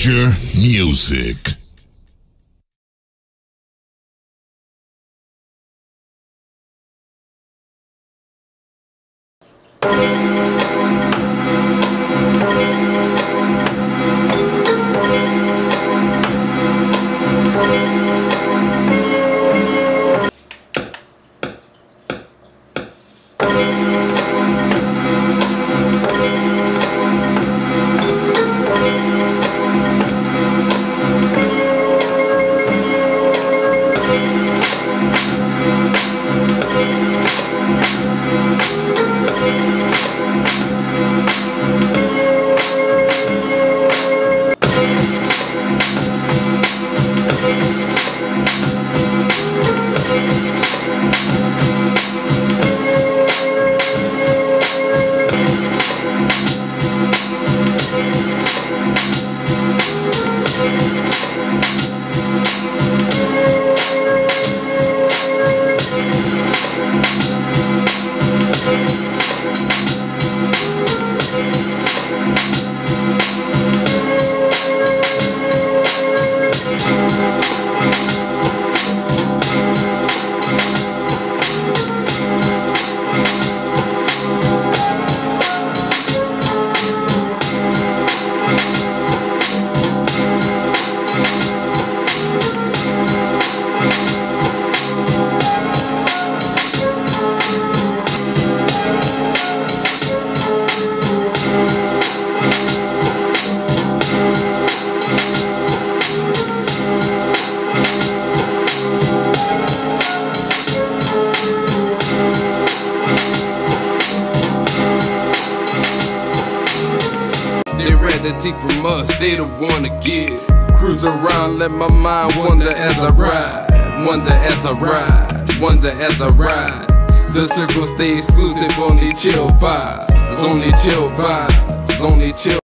Major Music. They rather take from us, they don't wanna give. Cruise around, let my mind wander as I ride. Wonder as I ride, wonder as I ride. The circle stay exclusive, only chill vibes. It's only chill vibes, it's only chill.